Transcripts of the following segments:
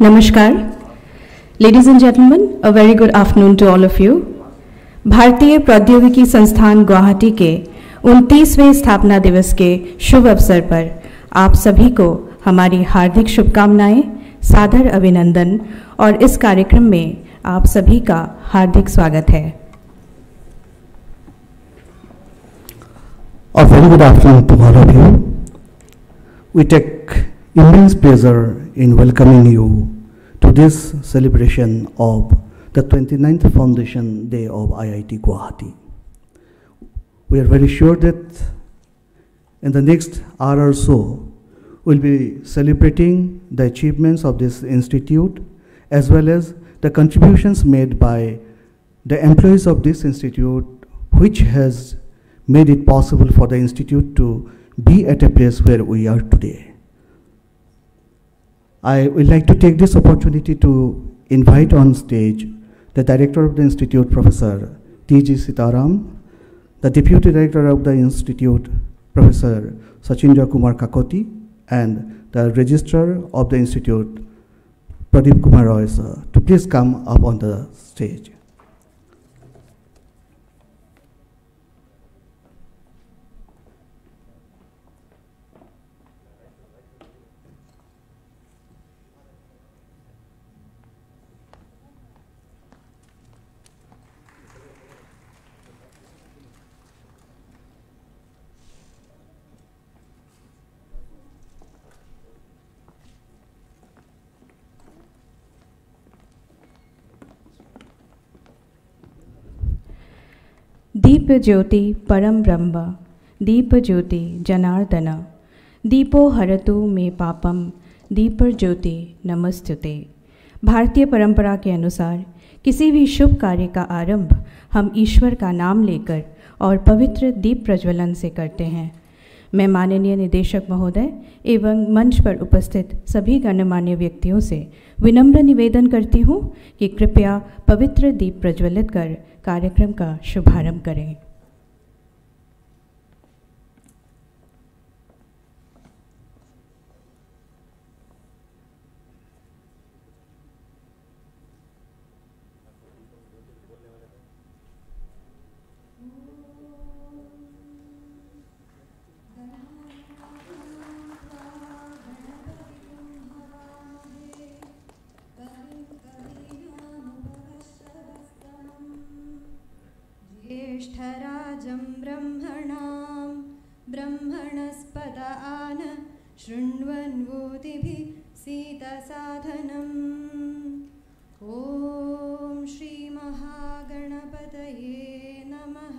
नमस्कार ladies and gentleman a very good afternoon to all of you Bharatiya Praudyogiki Sansthan Guwahati के उनतीसवें स्थापना दिवस के शुभ अवसर पर आप सभी को हमारी हार्दिक शुभकामनाएँ, सादर अभिनंदन और इस कार्यक्रम में आप सभी का हार्दिक स्वागत है। Very good afternoon to all of you we take immense pleasure in welcoming you to this celebration of the 29th Foundation Day of IIT Guwahati. We are very sure that in the next hour or so, we'll be celebrating the achievements of this institute as well as the contributions made by the employees of this institute, which has made it possible for the institute to be at a place where we are today. I would like to take this opportunity to invite on stage the director of the institute, Professor T.G. Sitharam, the deputy director of the institute, Professor Sachindra Kumar Kakoti, and the registrar of the institute, Pradeep Kumar Roy, sir, to please come up on the stage. दीप ज्योति परम ब्रह्म दीप ज्योति जनार्दन, दीपो हरतु मे पापम दीप ज्योति नमस्तुते। भारतीय परंपरा के अनुसार, किसी भी शुभ कार्य का आरंभ हम ईश्वर का नाम लेकर और पवित्र दीप प्रज्वलन से करते हैं। मैं माननीय निदेशक महोदय एवं मंच पर उपस्थित सभी गणमान्य व्यक्तियों से विनम्र निवेदन करती हूँ कि कृपया पवित्र दीप प्रज्वलित कर कार्यक्रम का शुभारंभ करें। ब्रह्मणस्पद आन शृण्वन्वोतिभिः सीतसाधनम्। ॐ श्रीमहागणपतये नमः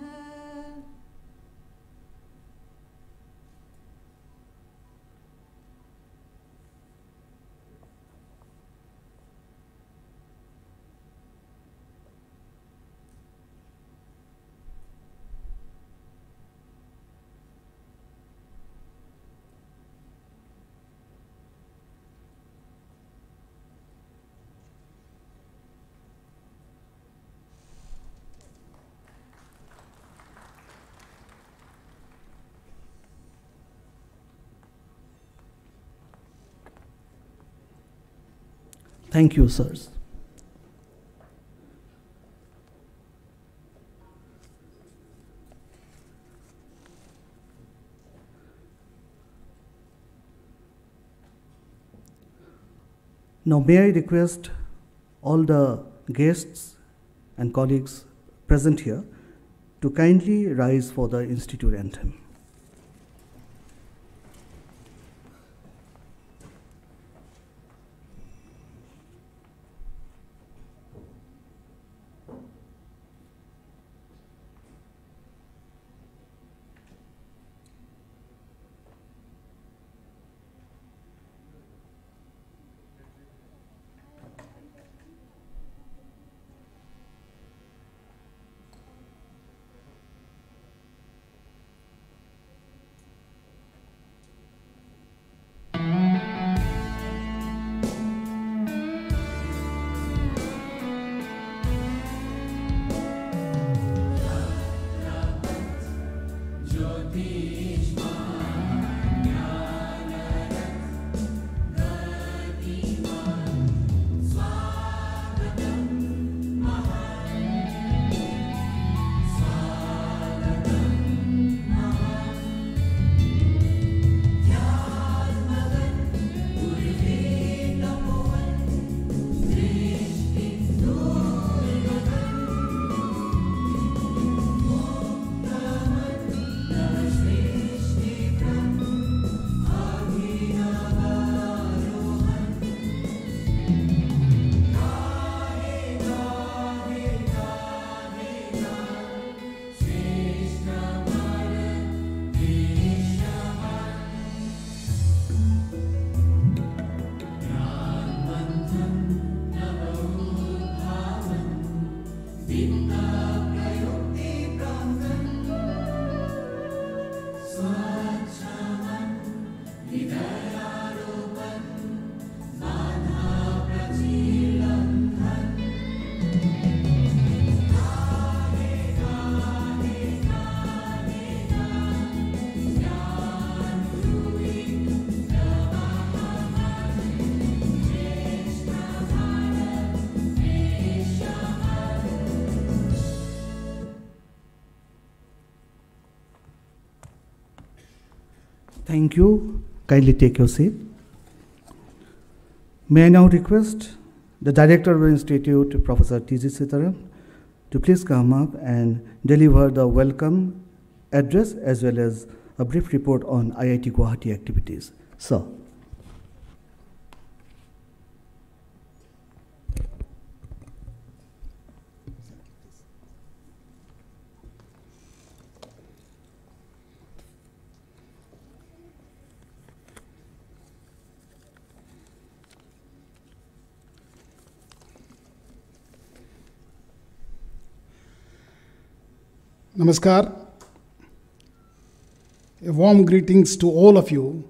Thank you, sirs. Now, may I request all the guests and colleagues present here to kindly rise for the Institute anthem. Thank you. Kindly take your seat. May I now request the Director of the Institute, Professor T.G. Sitharam, to please come up and deliver the welcome address as well as a brief report on IIT Guwahati activities. Sir. Namaskar. A warm greetings to all of you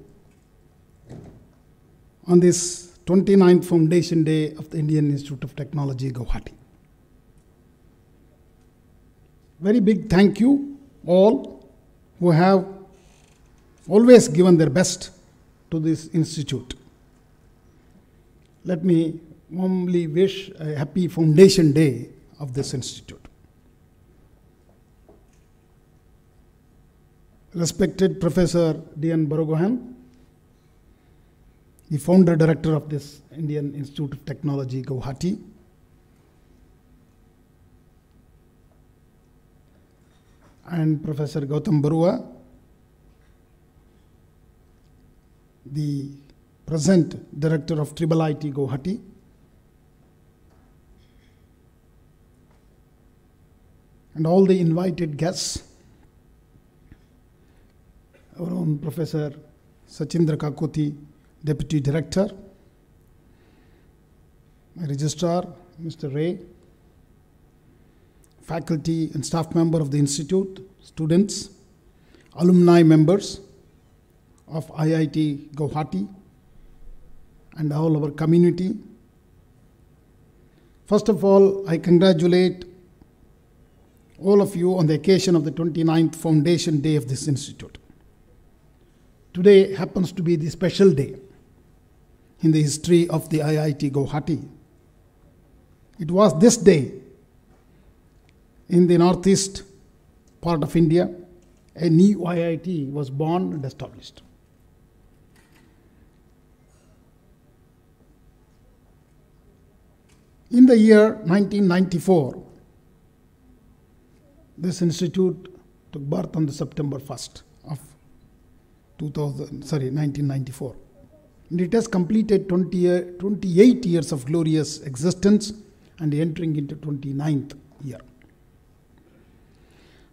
on this 29th Foundation Day of the Indian Institute of Technology, Guwahati. Very big thank you all who have always given their best to this institute. Let me warmly wish a happy Foundation Day of this institute. Respected Professor D.N. Buragohain, the founder director of this Indian Institute of Technology, Guwahati. And Professor Gautam Barua, the present director of IIIT Guwahati. And all the invited guests our own Professor Sachindra Kakoti, Deputy Director, my Registrar, Mr. Ray, faculty and staff member of the Institute, students, alumni members of IIT Guwahati, and all our community. First of all, I congratulate all of you on the occasion of the 29th Foundation Day of this institute. Today happens to be the special day in the history of the IIT Guwahati. It was this day in the northeast part of India, a new IIT was born and established. In the year 1994, this institute took birth on September 1st of 2000, sorry, 1994. And it has completed 20 year, 28 years of glorious existence and entering into 29th year.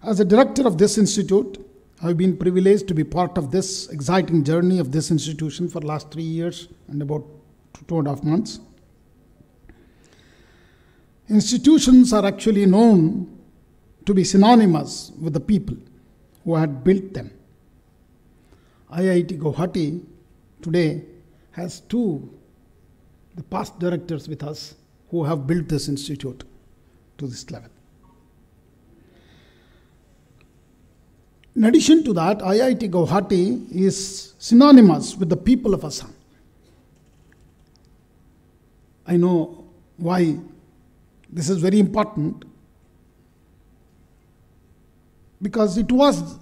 As a director of this institute, I have been privileged to be part of this exciting journey of this institution for last three years and about two and a half months. Institutions are actually known to be synonymous with the people who had built them. IIT Guwahati today has two the past directors with us who have built this institute to this level. In addition to that, IIT Guwahati is synonymous with the people of Assam. I know why this is very important because it was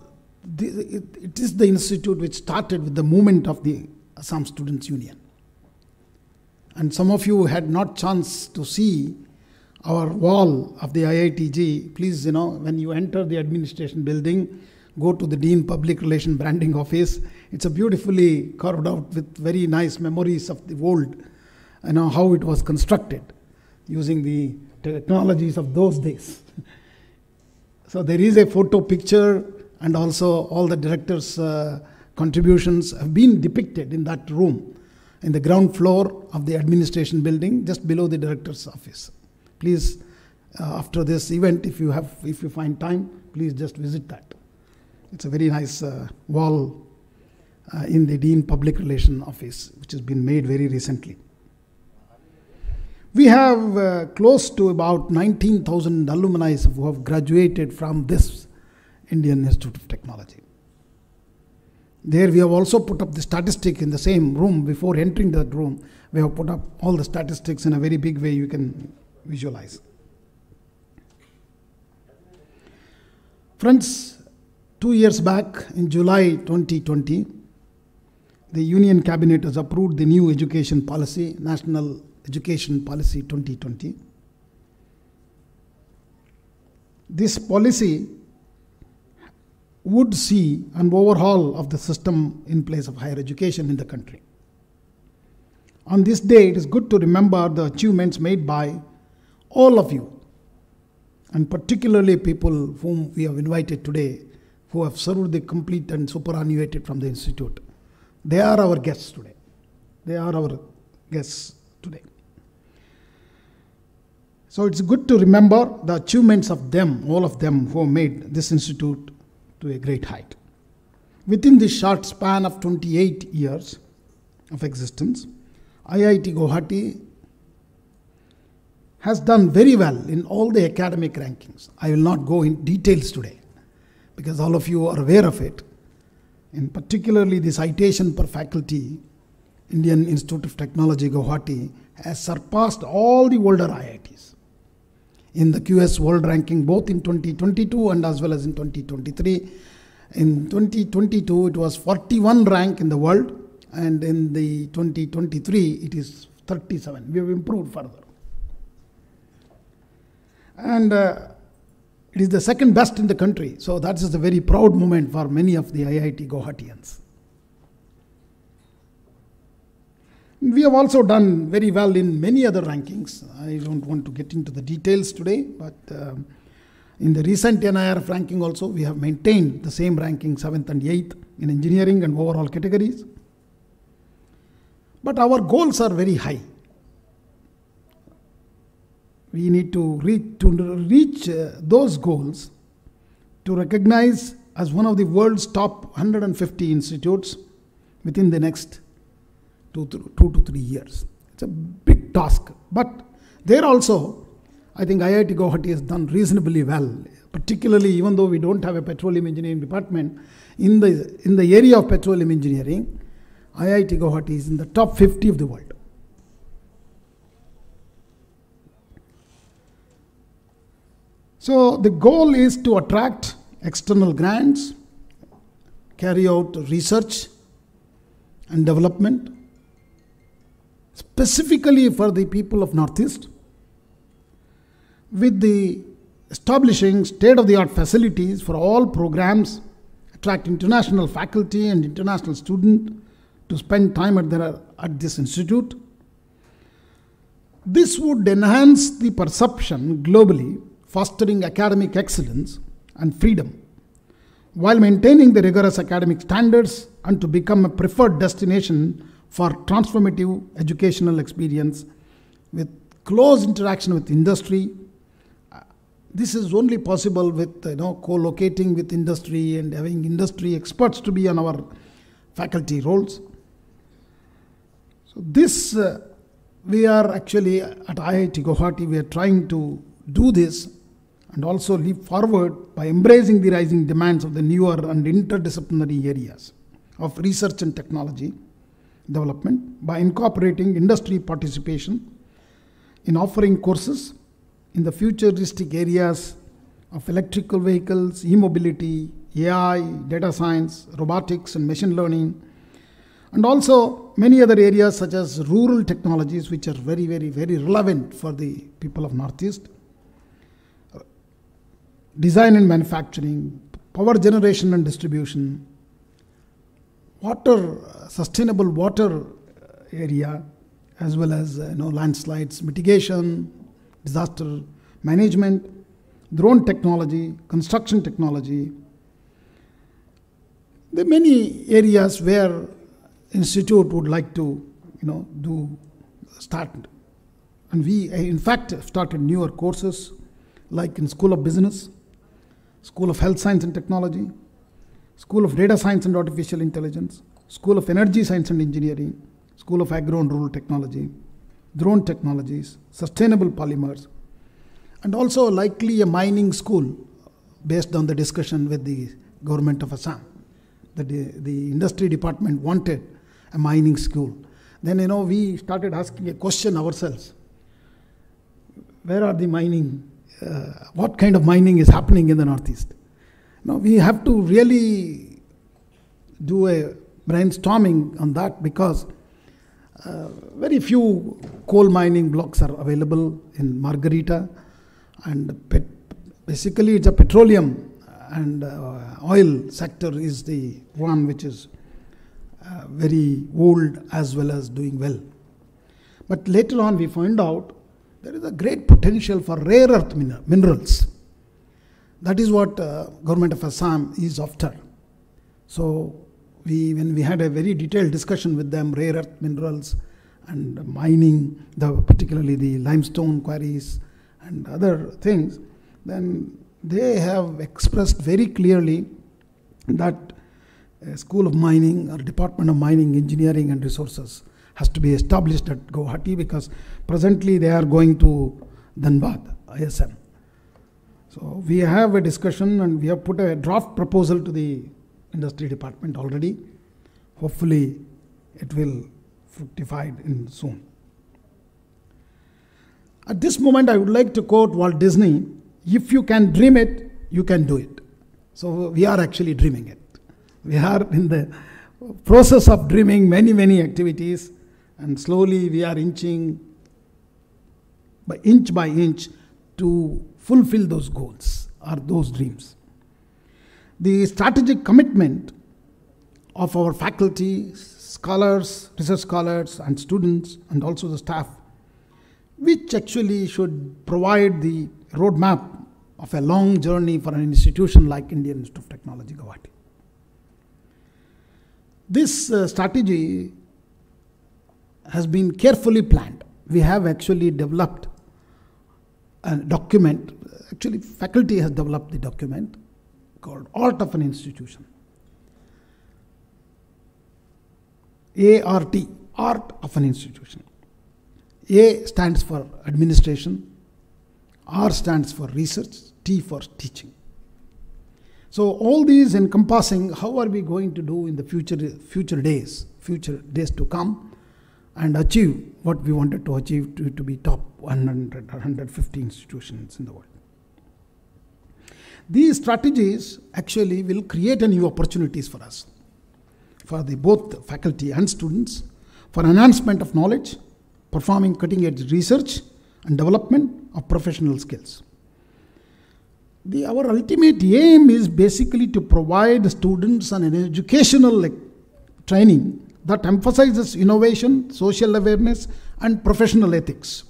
it, is the institute which started with the movement of the Assam Students Union. And some of you had not chance to see our wall of the IITG. Please, you know, when you enter the administration building, go to the Dean Public Relation Branding Office. It's a beautifully carved out with very nice memories of the old, you know, how it was constructed using the technologies of those days. so there is a photo picture and also all the directors' uh, contributions have been depicted in that room, in the ground floor of the administration building, just below the director's office. Please, uh, after this event, if you have, if you find time, please just visit that. It's a very nice uh, wall uh, in the Dean Public Relation Office, which has been made very recently. We have uh, close to about 19,000 alumni who have graduated from this Indian Institute of Technology. There we have also put up the statistic in the same room before entering that room. We have put up all the statistics in a very big way you can visualize. Friends, two years back in July 2020, the Union Cabinet has approved the new education policy, National Education Policy 2020. This policy would see an overhaul of the system in place of higher education in the country. On this day, it is good to remember the achievements made by all of you, and particularly people whom we have invited today, who have served the complete and superannuated from the institute. They are our guests today. They are our guests today. So it's good to remember the achievements of them, all of them who made this institute to a great height. Within this short span of 28 years of existence, IIT Guwahati has done very well in all the academic rankings. I will not go in details today because all of you are aware of it. And particularly the citation per faculty, Indian Institute of Technology Guwahati has surpassed all the older IITs in the QS World Ranking both in 2022 and as well as in 2023. In 2022, it was 41 rank in the world, and in the 2023, it is 37. We have improved further. And uh, it is the second best in the country, so that is a very proud moment for many of the IIT Guwahatians. We have also done very well in many other rankings. I don't want to get into the details today, but um, in the recent NIRF ranking also, we have maintained the same ranking, 7th and 8th in engineering and overall categories. But our goals are very high. We need to reach, to reach uh, those goals to recognize as one of the world's top 150 institutes within the next two to, two to three years. It's a big task. But there also, I think IIT Guwahati has done reasonably well, particularly even though we don't have a petroleum engineering department. In the, in the area of petroleum engineering, IIT Guwahati is in the top 50 of the world. So the goal is to attract external grants, carry out research and development, specifically for the people of Northeast, with the establishing state of the art facilities for all programs, attract international faculty and international students to spend time at, their, at this institute. This would enhance the perception globally, fostering academic excellence and freedom, while maintaining the rigorous academic standards and to become a preferred destination for transformative educational experience with close interaction with industry. This is only possible with you know co-locating with industry and having industry experts to be on our faculty roles. So this uh, we are actually at IIT Guwahati we are trying to do this and also leap forward by embracing the rising demands of the newer and interdisciplinary areas of research and technology development by incorporating industry participation in offering courses in the futuristic areas of electrical vehicles, e mobility, AI, data science, robotics, and machine learning, and also many other areas such as rural technologies, which are very, very, very relevant for the people of Northeast, design and manufacturing, power generation and distribution, water, sustainable water area, as well as uh, you know landslides mitigation, disaster management, drone technology, construction technology. There are many areas where institute would like to you know do start, and we uh, in fact started newer courses like in School of Business, School of Health Science and Technology, School of Data Science and Artificial Intelligence, School of Energy Science and Engineering, School of Agro and Rural Technology, Drone Technologies, Sustainable Polymers, and also likely a mining school based on the discussion with the government of Assam. The, the industry department wanted a mining school. Then, you know, we started asking a question ourselves where are the mining, uh, what kind of mining is happening in the Northeast? Now, we have to really do a brainstorming on that because uh, very few coal mining blocks are available in Margherita, and pet, basically it's a petroleum and uh, oil sector is the one which is uh, very old as well as doing well. But later on, we find out there is a great potential for rare earth min- minerals. That is what uh, government of Assam is after. So we, when we had a very detailed discussion with them, rare earth minerals and mining, the, particularly the limestone quarries and other things, then they have expressed very clearly that a school of mining or department of mining, engineering and resources has to be established at Guwahati because presently they are going to Dhanbad, ISM. So we have a discussion and we have put a draft proposal to the industry department already. Hopefully it will fructify in soon. At this moment, I would like to quote Walt Disney if you can dream it, you can do it. So we are actually dreaming it. We are in the process of dreaming many, many activities, and slowly we are inching by inch by inch to fulfill those goals or those dreams. The strategic commitment of our faculty, scholars, research scholars, and students, and also the staff, which actually should provide the roadmap of a long journey for an institution like Indian Institute of Technology, Guwahati. This uh, strategy has been carefully planned. We have actually developed a document, actually, faculty has developed the document called Art of an Institution. ART, Art of an Institution. A stands for administration, R stands for research, T for teaching. So all these encompassing how are we going to do in the future future days, future days to come, and achieve what we wanted to achieve to, to be top 100 or 150 institutions in the world. These strategies actually will create a new opportunities for us, for the both faculty and students, for enhancement of knowledge, performing cutting edge research and development of professional skills. The, our ultimate aim is basically to provide students an educational training that emphasizes innovation, social awareness, and professional ethics,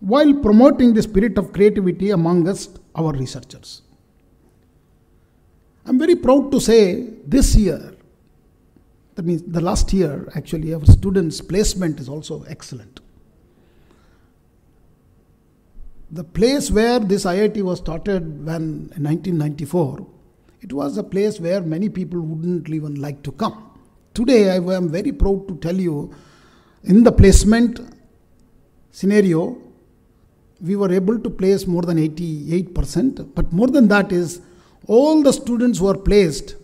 while promoting the spirit of creativity among us, our researchers. I'm very proud to say this year, that means the last year, actually, our students' placement is also excellent. The place where this IIT was started when in 1994, it was a place where many people wouldn't even like to come. Today, I am very proud to tell you, in the placement scenario, we were able to place more than 88%, but more than that is all the students who are placed,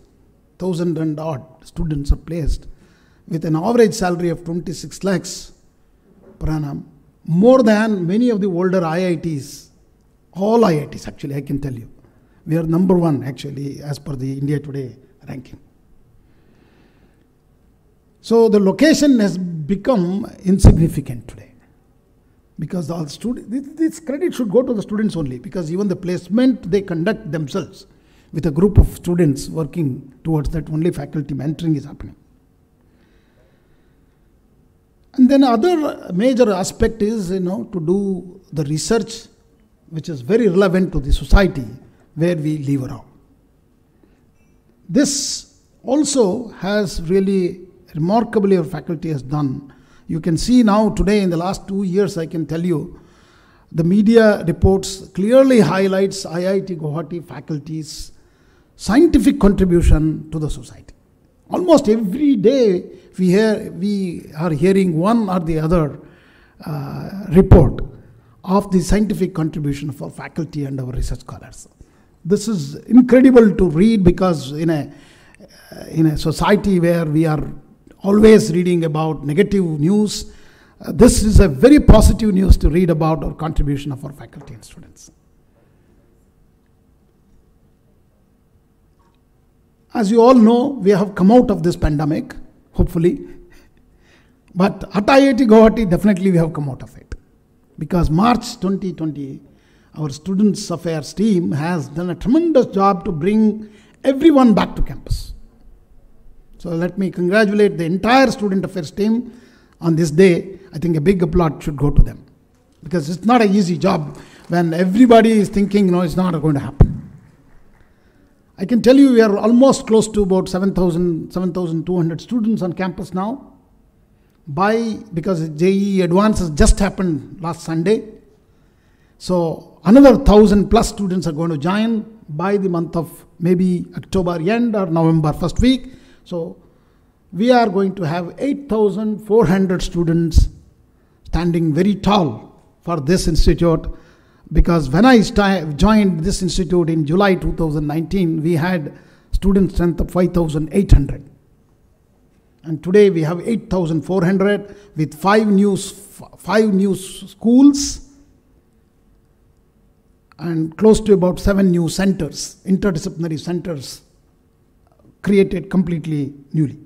thousand and odd students are placed, with an average salary of 26 lakhs per annum, more than many of the older IITs, all IITs actually, I can tell you. We are number one actually as per the India Today ranking. So the location has become insignificant today because all students, this credit should go to the students only because even the placement they conduct themselves with a group of students working towards that only faculty mentoring is happening. And then other major aspect is you know to do the research which is very relevant to the society where we live around. This also has really remarkably our faculty has done. You can see now today in the last two years I can tell you the media reports clearly highlights IIT Guwahati faculty's scientific contribution to the society. Almost every day we hear we are hearing one or the other uh, report of the scientific contribution of our faculty and our research scholars. This is incredible to read because in a uh, in a society where we are always reading about negative news, uh, this is a very positive news to read about our contribution of our faculty and students. As you all know, we have come out of this pandemic, hopefully. But at IIT Guwahati, definitely we have come out of it. Because March 2020, our Students Affairs team has done a tremendous job to bring everyone back to campus. So let me congratulate the entire Student Affairs team on this day. I think a big applaud should go to them. Because it's not an easy job when everybody is thinking, no, it's not going to happen. I can tell you we are almost close to about 7,000, 7,200 students on campus now. By because JEE Advance has just happened last Sunday. So another thousand plus students are going to join by the month of maybe October end or November first week. So we are going to have 8,400 students standing very tall for this institute because when I joined this institute in July 2019, we had student strength of 5,800. And today we have 8,400 with five new, five new schools and close to about seven new centers, interdisciplinary centers created completely newly.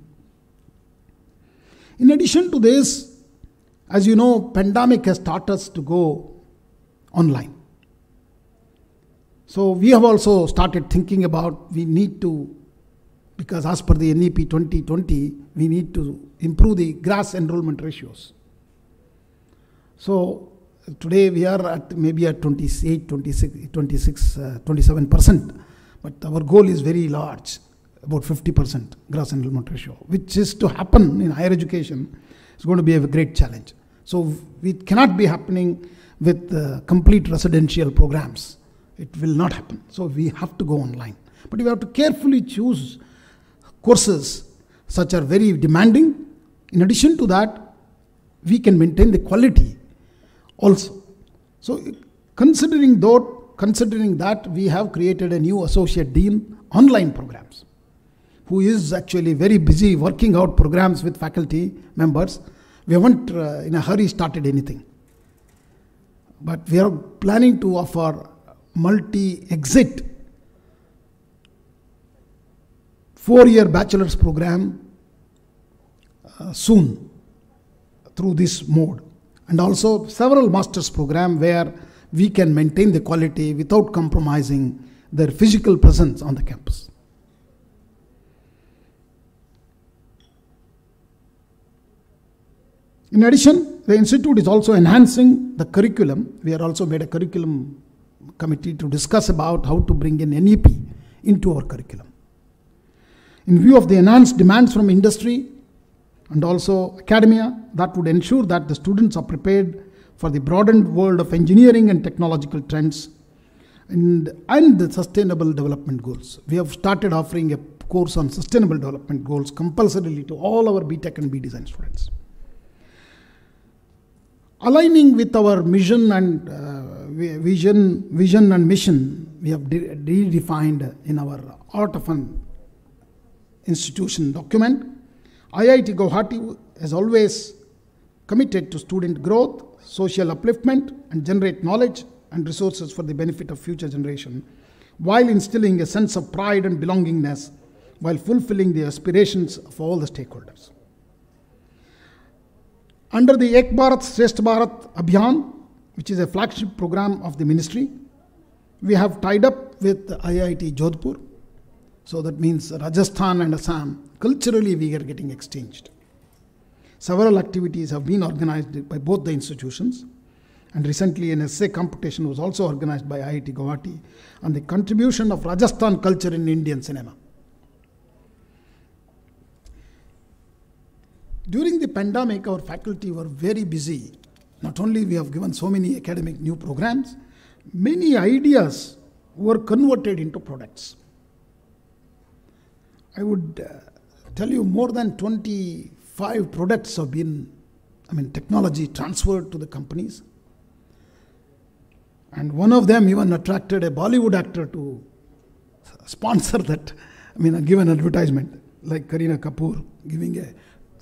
In addition to this, as you know, pandemic has taught us to go online. So we have also started thinking about we need to, because as per the NEP 2020, we need to improve the gross enrollment ratios. So today we are at maybe at 28, 26, 26 uh, 27%, but our goal is very large, about 50% gross enrollment ratio, which is to happen in higher education. is going to be a great challenge. So it cannot be happening with uh, complete residential programs. It will not happen. So we have to go online. But we have to carefully choose courses such are very demanding. In addition to that, we can maintain the quality also. So considering that, considering that, we have created a new associate dean online programs, who is actually very busy working out programs with faculty members. We haven't uh, in a hurry started anything, but we are planning to offer multi-exit four-year bachelor's program uh, soon through this mode. And also several master's program where we can maintain the quality without compromising their physical presence on the campus in addition the institute is also enhancing the curriculum we are also made a curriculum committee to discuss about how to bring in nep into our curriculum in view of the enhanced demands from industry and also academia that would ensure that the students are prepared for the broadened world of engineering and technological trends and, and the sustainable development goals. We have started offering a course on sustainable development goals compulsorily to all our BTech and B design students. Aligning with our mission and uh, vision, vision and mission, we have de- redefined in our Art of an Institution document IIT Guwahati has always committed to student growth, social upliftment, and generate knowledge and resources for the benefit of future generation, while instilling a sense of pride and belongingness, while fulfilling the aspirations of all the stakeholders. Under the Ek Bharat Shreshtha Bharat Abhiyan, which is a flagship program of the ministry, we have tied up with IIT Jodhpur so that means Rajasthan and Assam, culturally we are getting exchanged. Several activities have been organized by both the institutions, and recently an essay competition was also organized by IIT Guwahati on the contribution of Rajasthan culture in Indian cinema. During the pandemic, our faculty were very busy. Not only we have given so many academic new programs, many ideas were converted into products. I would uh, tell you more than 25 products have been, I mean, technology transferred to the companies. And one of them even attracted a Bollywood actor to sponsor that, I mean, give an advertisement, like Kareena Kapoor giving a,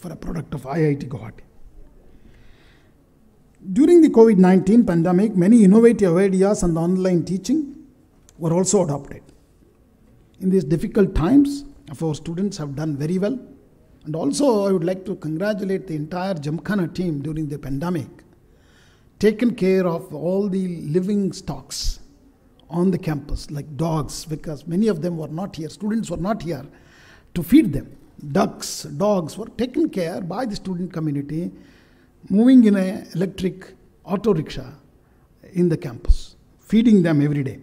for a product of IIT Guwahati. During the COVID 19 pandemic, many innovative ideas and online teaching were also adopted. In these difficult times, our students have done very well. And also, I would like to congratulate the entire Gymkhana team during the pandemic, taken care of all the living stocks on the campus, like dogs, because many of them were not here, students were not here to feed them. Ducks, dogs were taken care by the student community, moving in an electric auto rickshaw in the campus, feeding them every day.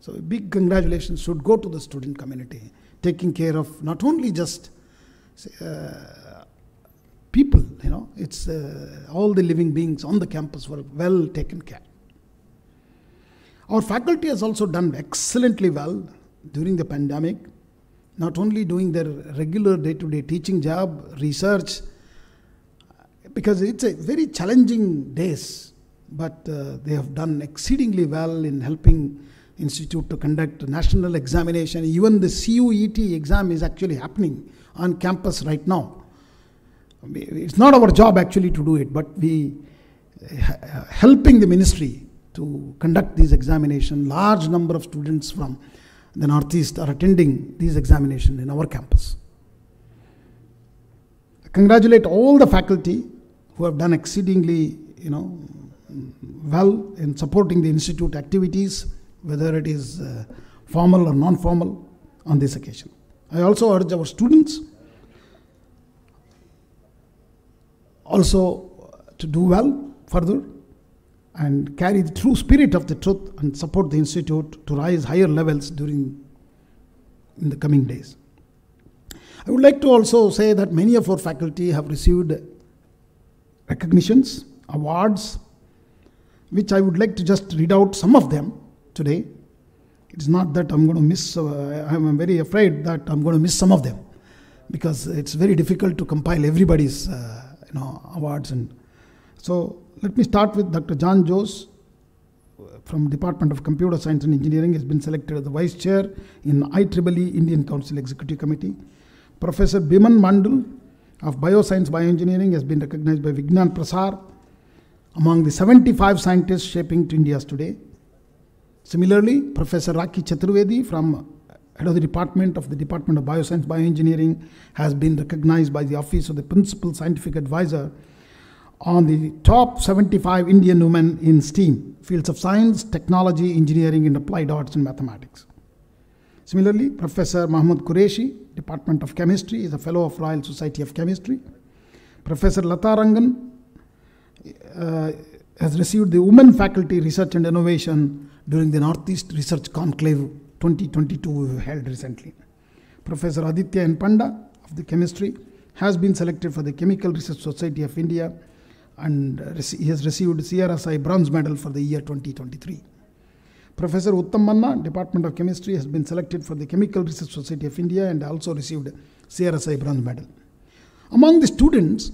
So, big congratulations should go to the student community, taking care of not only just uh, people, you know, it's uh, all the living beings on the campus were well taken care. Our faculty has also done excellently well during the pandemic, not only doing their regular day to day teaching job, research, because it's a very challenging days, but uh, they have done exceedingly well in helping institute to conduct national examination. Even the CUET exam is actually happening on campus right now. It's not our job actually to do it, but we uh, helping the ministry to conduct these examination. Large number of students from the northeast are attending these examinations in our campus. I congratulate all the faculty who have done exceedingly, you know, well in supporting the institute activities, whether it is uh, formal or non-formal, on this occasion. I also urge our students also to do well further and carry the true spirit of the truth and support the institute to rise higher levels during in the coming days. I would like to also say that many of our faculty have received recognitions, awards, which I would like to just read out some of them today. It's not that I'm going to miss, uh, I'm very afraid that I'm going to miss some of them because it's very difficult to compile everybody's uh, you know, awards. And so let me start with Dr. John Jose from Department of Computer Science and Engineering has been selected as the Vice Chair in IEEE Indian Council Executive Committee. Professor Biman Mandal of Bioscience Bioengineering has been recognized by Vigyan Prasar among the 75 scientists shaping to India's today. Similarly, Professor Rakhi Chaturvedi from head of the department of the Department of Bioscience Bioengineering has been recognized by the Office of the Principal Scientific Advisor on the top 75 Indian women in STEAM fields of science, technology, engineering, and applied arts and mathematics. Similarly, Professor Mahmoud Qureshi, Department of Chemistry, is a Fellow of Royal Society of Chemistry. Professor Lata Rangan uh, has received the Women Faculty Research and Innovation during the Northeast Research Conclave 2022 we held recently. Professor Aditya N. Panda of the Chemistry has been selected for the Chemical Research Society of India and he has received CRSI Bronze Medal for the year 2023. Professor Uttam Manna, Department of Chemistry, has been selected for the Chemical Research Society of India and also received CRSI Bronze Medal. Among the students,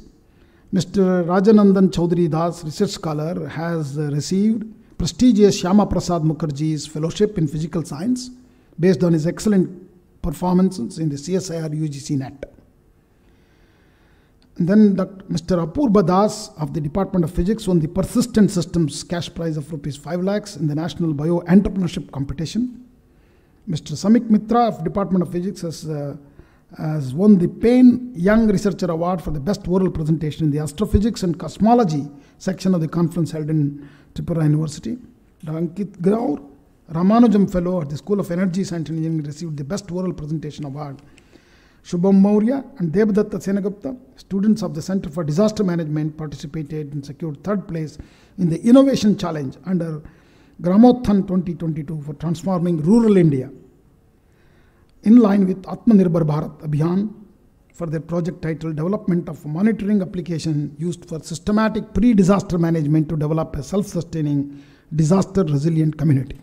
Mr. Rajanandan Chaudhary Das, research scholar, has received prestigious Shyama Prasad Mukherjee's Fellowship in Physical Science based on his excellent performances in the CSIR UGC NET. Then. Mr. Apurba Das of the Department of Physics won the Persistent Systems cash prize of rupees 5 lakhs in the National Bio Entrepreneurship Competition. Mr. Samik Mitra of Department of Physics has, uh, has won the Payne Young Researcher Award for the best oral presentation in the Astrophysics and Cosmology section of the conference held in Tripura University. Ankit Graur, Ramanujan Fellow at the School of Energy Science and Engineering received the best oral presentation award Shubham Maurya and Devdatta Senagupta, students of the Center for Disaster Management, participated and secured third place in the Innovation Challenge under Gramothan 2022 for transforming rural India. In line with Atmanirbhar Bharat Abhiyan for their project titled Development of Monitoring Application used for systematic pre-disaster management to develop a self-sustaining disaster resilient community.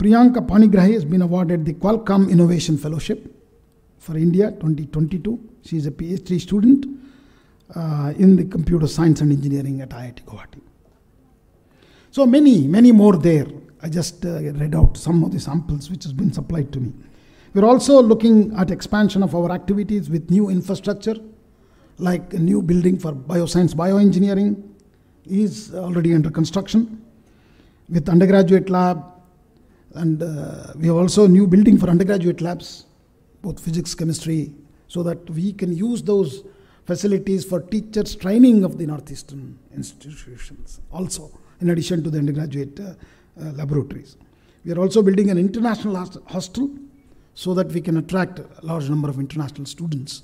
Priyanka Panigrahi has been awarded the Qualcomm Innovation Fellowship for India 2022. She is a PhD student uh, in the computer science and engineering at IIT Guwahati. So many, many more there. I just uh, read out some of the samples which has been supplied to me. We're also looking at expansion of our activities with new infrastructure, like a new building for bioscience bioengineering is already under construction, with undergraduate lab, And uh, we have also new building for undergraduate labs, both physics, chemistry, so that we can use those facilities for teachers training of the northeastern institutions also, in addition to the undergraduate uh, uh, laboratories. We are also building an international hostel so that we can attract a large number of international students.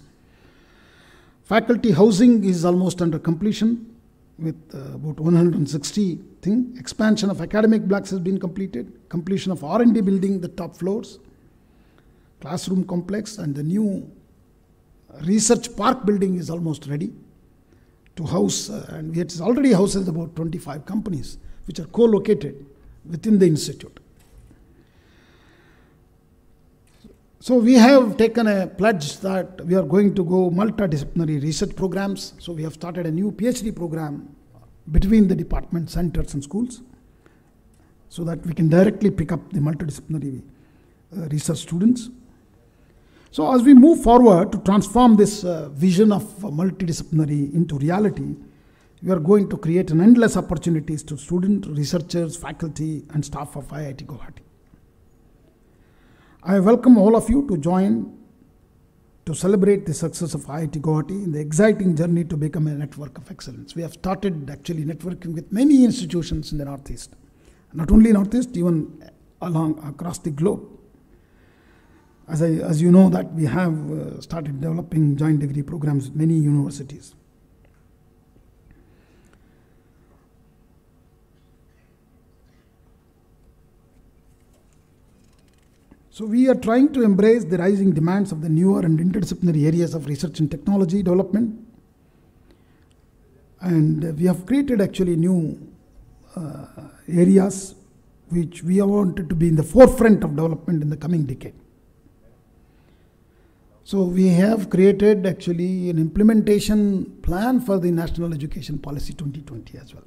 Faculty housing is almost under completion with uh, about 160 thing. Expansion of academic blocks has been completed. Completion of R&D building, the top floors. Classroom complex and the new research park building is almost ready to house, uh, and it already houses about 25 companies which are co-located within the institute. So we have taken a pledge that we are going to go multidisciplinary research programs. So we have started a new PhD program between the department centers and schools so that we can directly pick up the multidisciplinary uh, research students. So as we move forward to transform this uh, vision of uh, multidisciplinary into reality, we are going to create an endless opportunities to students, researchers, faculty, and staff of IIT Guwahati. I welcome all of you to join to celebrate the success of IIT Guwahati in the exciting journey to become a network of excellence. We have started actually networking with many institutions in the Northeast, not only Northeast, even along across the globe. As, I, as you know that we have uh, started developing joint degree programs with many universities. So we are trying to embrace the rising demands of the newer and interdisciplinary areas of research and technology development. And we have created actually new uh, areas which we have wanted to be in the forefront of development in the coming decade. So we have created actually an implementation plan for the National Education Policy 2020 as well.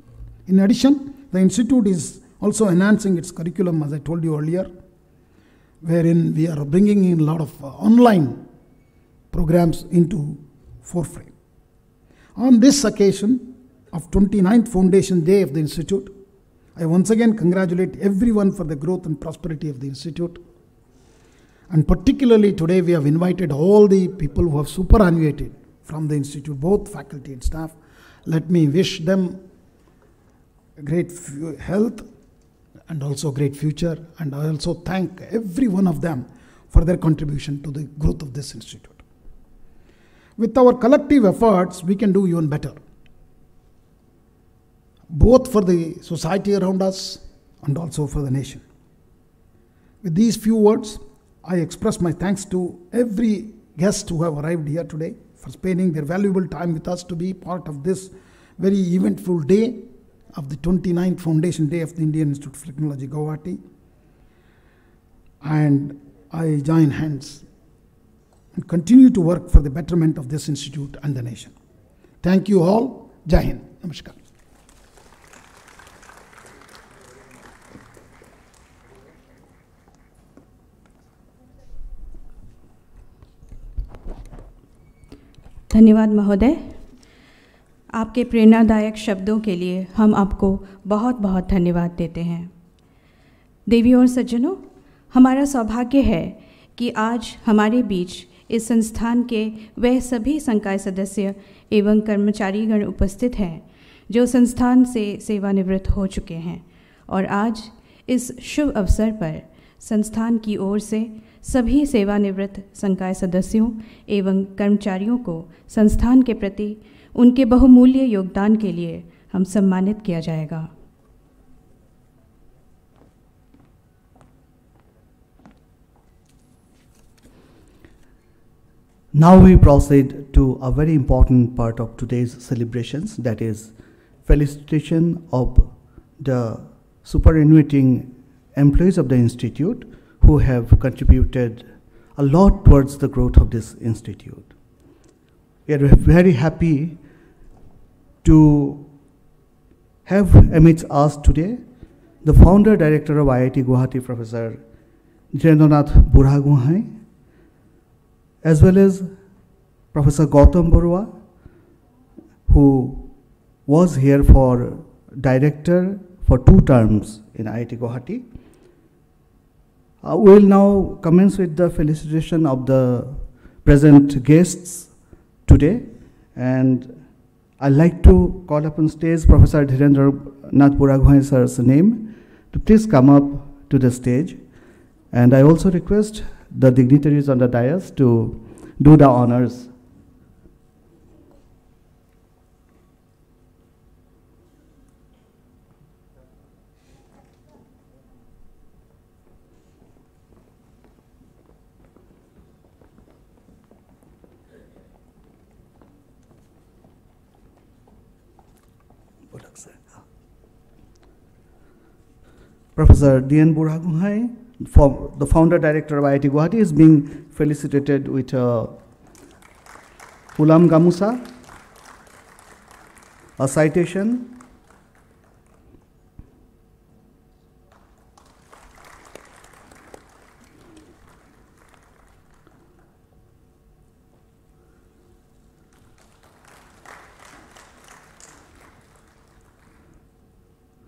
In addition, the institute is also enhancing its curriculum, as I told you earlier, wherein we are bringing in a lot of uh, online programs into forefront. On this occasion of 29th Foundation Day of the Institute, I once again congratulate everyone for the growth and prosperity of the Institute. And particularly today, we have invited all the people who have superannuated from the Institute, both faculty and staff. Let me wish them great health and also great future. And I also thank every one of them for their contribution to the growth of this institute. With our collective efforts, we can do even better, both for the society around us and also for the nation. With these few words, I express my thanks to every guest who have arrived here today for spending their valuable time with us to be part of this very eventful day of the 29th Foundation Day of the Indian Institute of Technology, Guwahati. And I join hands and continue to work for the betterment of this institute and the nation. Thank you all. Jai Hind. Namaskar. धन्यवाद महोदय आपके प्रेरणादायक शब्दों के लिए हम आपको बहुत बहुत धन्यवाद देते हैं। देवी और सज्जनों, हमारा सौभाग्य है कि आज हमारे बीच इस संस्थान के वह सभी संकाय सदस्य एवं कर्मचारीगण उपस्थित हैं, जो संस्थान से सेवानिवृत्त हो चुके हैं और आज इस शुभ अवसर पर संस्थान की ओर से सभी सेवानिवृत्त संकाय सदस्यों एवं कर्मचारियों को संस्थान के प्रति उनके बहुमूल्य योगदान के लिए हम सम्मानित किया जाएगा Now we proceed to a very important part of today's celebrations that is felicitation of the superannuating employees of the institute who have contributed a lot towards the growth of this institute. We are very happy to have amidst us today the founder director of IIT Guwahati, Professor Dhirendranath Buragohain, as well as Professor Gautam Barua, who was here for director for two terms in IIT Guwahati, Uh, we will now commence with the felicitation of the present guests today. And I'd like to call up on stage Professor Dhirendra Nath sir's name to please come up to the stage. And I also request the dignitaries on the dais to do the honors. Professor D.N. Buragohain, for the founder director of IIT Guwahati, is being felicitated with uh, a Phulam Gamusa, a citation,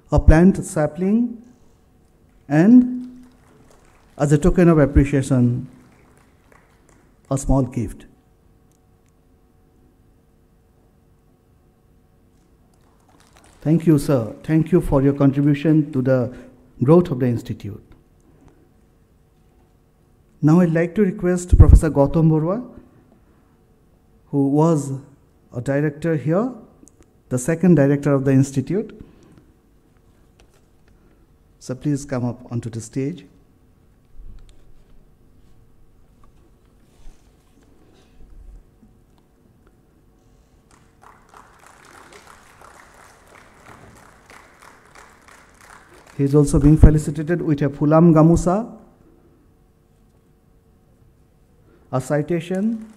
a plant sapling, and as a token of appreciation, a small gift. Thank you, sir. Thank you for your contribution to the growth of the Institute. Now I'd like to request Professor Gautam Barua, who was a director here, the second director of the Institute. So please come up onto the stage. He is also being felicitated with a Phulam Gamusa, a citation,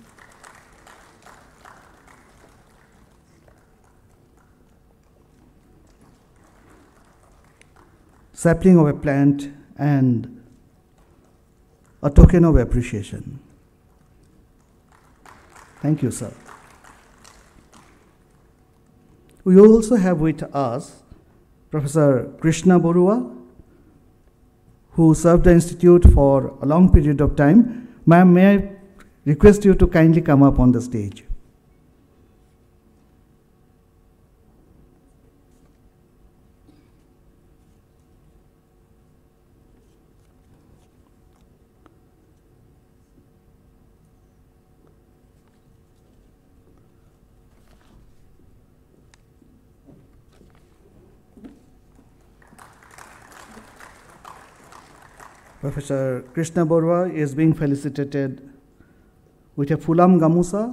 sapling of a plant, and a token of appreciation. Thank you, sir. We also have with us Professor Krishna Borua, who served the Institute for a long period of time. Ma'am, may I request you to kindly come up on the stage? Professor Krishna Borua is being felicitated with a Phulam Gamusa,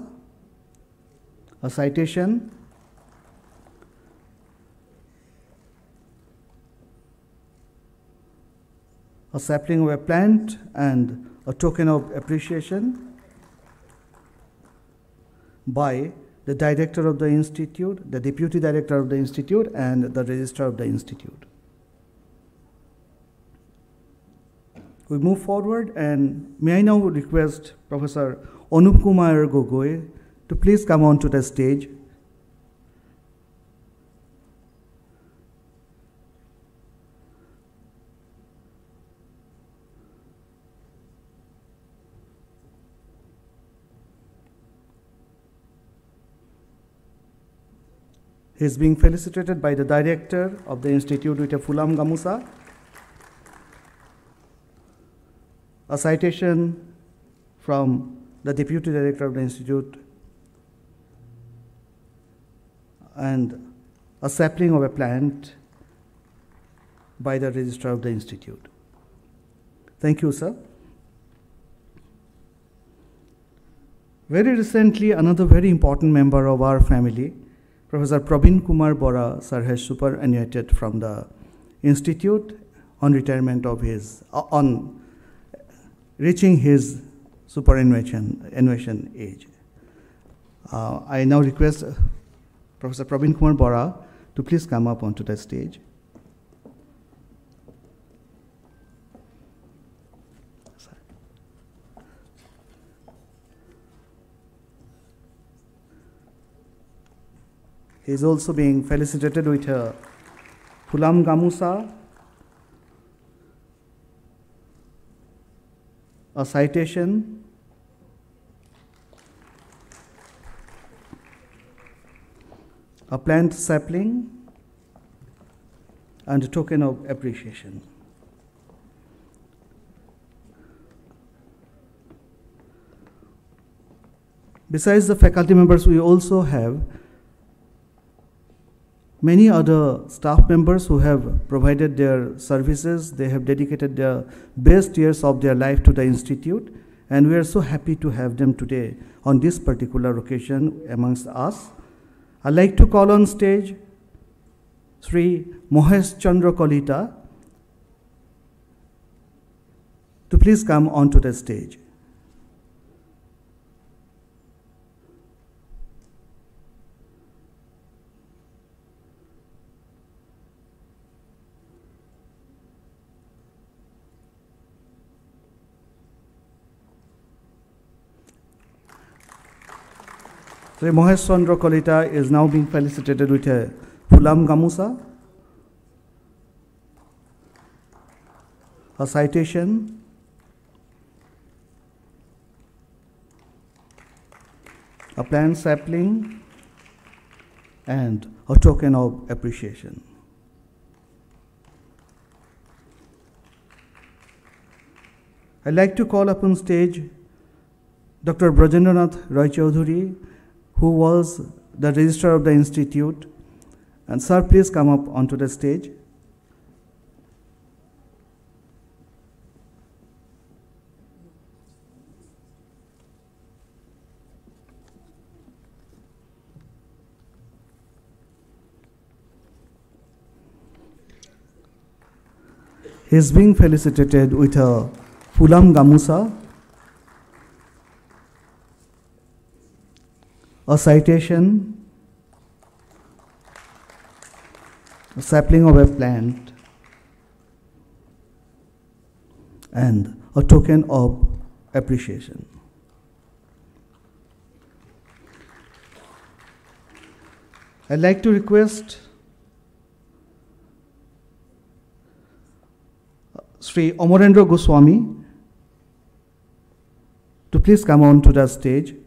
a citation, a sapling of a plant, and a token of appreciation by the director of the institute, the deputy director of the institute, and the registrar of the institute. We move forward, and may I now request Professor Anup Kumar Gogoi to please come onto the stage. He is being felicitated by the director of the institute with a Phulam Gamusa. A citation from the deputy director of the institute and a sapling of a plant by the registrar of the institute. Thank you, sir. Very recently, another very important member of our family, Professor Praveen Kumar Bora, sir, has superannuated from the institute on retirement of his, uh, on reaching his superannuation annuation age. Uh, I now request uh, Professor Praveen Kumar Bora to please come up onto the stage. He is also being felicitated with a Phulam Gamusa, a citation, a plant sapling, and a token of appreciation. Besides the faculty members, we also have many other staff members who have provided their services. They have dedicated their best years of their life to the institute, and we are so happy to have them today on this particular occasion amongst us. I'd like to call on stage Sri Mohesh Chandra Kolita to please come onto the stage. Sri Mohesh Chandra Kolita is now being felicitated with a Fulam Gamusa, a citation, a plant sapling, and a token of appreciation. I'd like to call upon stage Dr. Brajendranath Roy Chaudhuri, who was the registrar of the institute. And sir, please come up onto the stage. He is being felicitated with a Fulam Gamusa, a citation, a sapling of a plant, and a token of appreciation. I'd like to request uh, Sri Amarendra Goswami to please come on to the stage.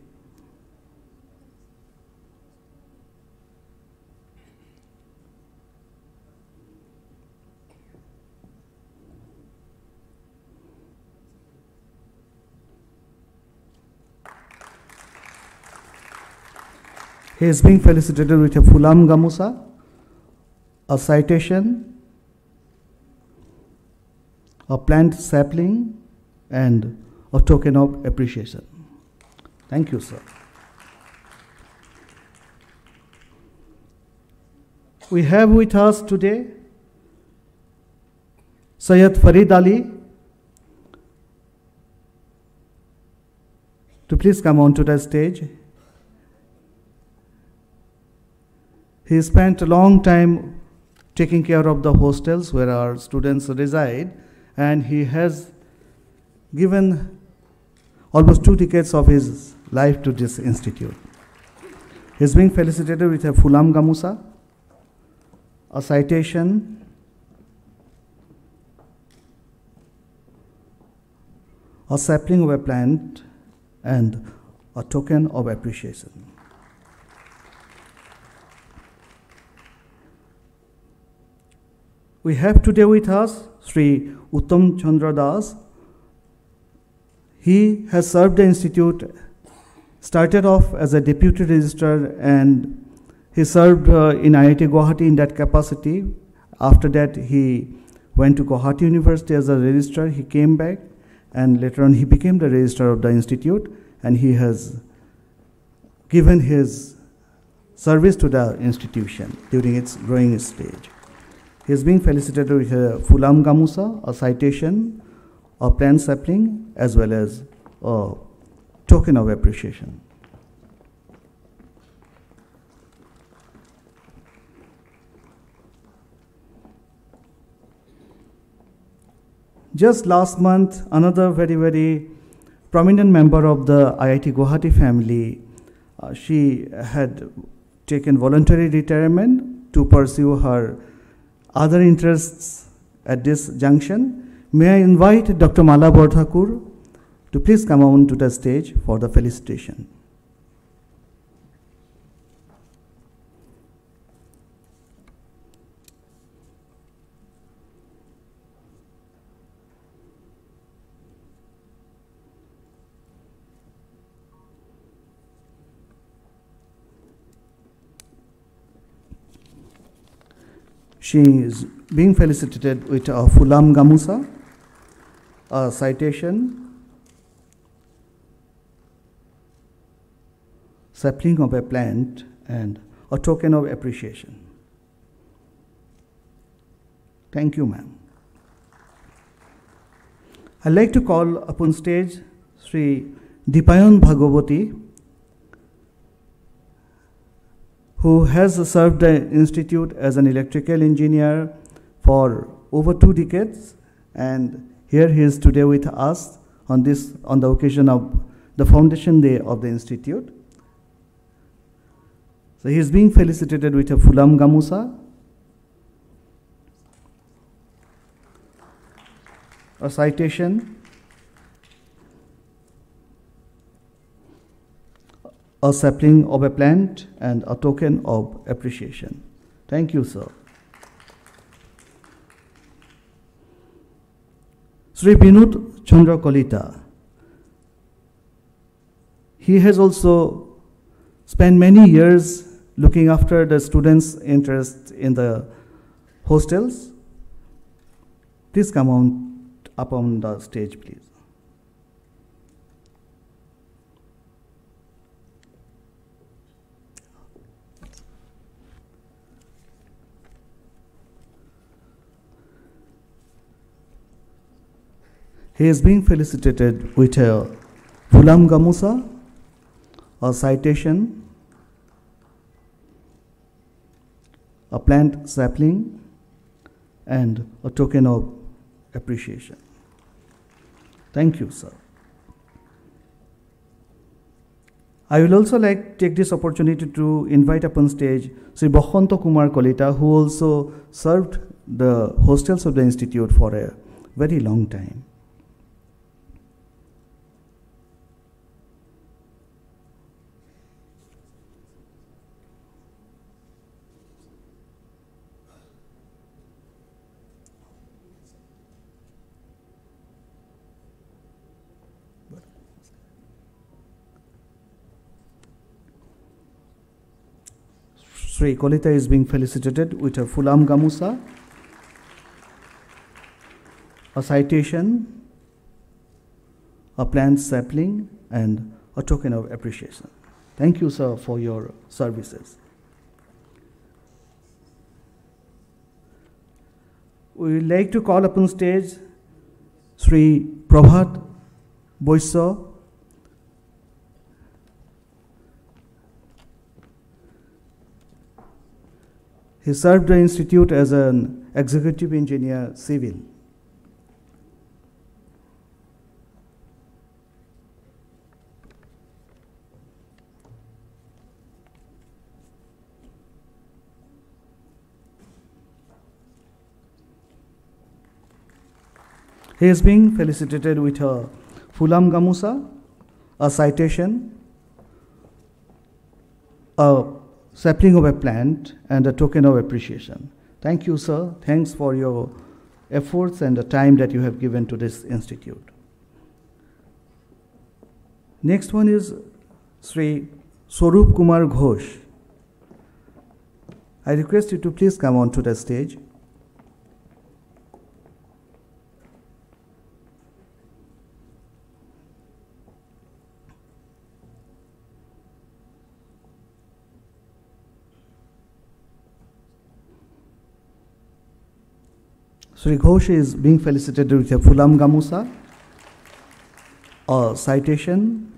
He is being felicitated with a Fulam Gamusa, a citation, a plant sapling, and a token of appreciation. Thank you, sir. We have with us today Sayyid Farid Ali to please come onto the stage. He spent a long time taking care of the hostels where our students reside, and he has given almost two decades of his life to this institute. He is being felicitated with a Fulam Gamusa, a citation, a sapling of a plant, and a token of appreciation. We have today with us Sri Uttam Chandra Das. He has served the institute, started off as a deputy registrar, and he served uh, in IIT Guwahati in that capacity. After that, he went to Gauhati University as a registrar. He came back, and later on, he became the registrar of the institute, and he has given his service to the institution during its growing stage. He is being felicitated with a Fulam Gamusa, a citation, a plant sapling, as well as a token of appreciation. Just last month, another very, very prominent member of the IIT Guwahati family, uh, she had taken voluntary retirement to pursue her other interests at this junction. May I invite Dr. Mala Bordhakur to please come on to the stage for the felicitation. She is being felicitated with a Fulam Gamusa, a citation, sapling of a plant, and a token of appreciation. Thank you, ma'am. I'd like to call upon stage Sri Dipayan Bhagavati, who has served the institute as an electrical engineer for over two decades, and here he is today with us on this on the occasion of the foundation day of the institute. So he is being felicitated with a Fulam Gamusa, a citation, a sapling of a plant, and a token of appreciation. Thank you, sir. Sri Binod Chandra Kalita. He has also spent many years looking after the students' interest in the hostels. Please come on up on the stage, please. He is being felicitated with a Phulam Gamusa, a citation, a plant sapling, and a token of appreciation. Thank you, sir. I will also like to take this opportunity to invite upon stage Sri Bhakanta Kumar Kalita, who also served the hostels of the institute for a very long time. Sri Kalita is being felicitated with a Phulam Gamusa, a citation, a plant sapling, and a token of appreciation. Thank you, sir, for your services. We would like to call upon stage Sri Prabhat Boysa, He served the institute as an executive engineer civil. He is being felicitated with a Phulam Gamusa, a citation, a sapling of a plant, and a token of appreciation. Thank you, sir. Thanks for your efforts and the time that you have given to this institute. Next one is Sri Swarup Kumar Ghosh. I request you to please come on to the stage. Sri Ghosh is being felicitated with a Phulam Gamusa, a citation,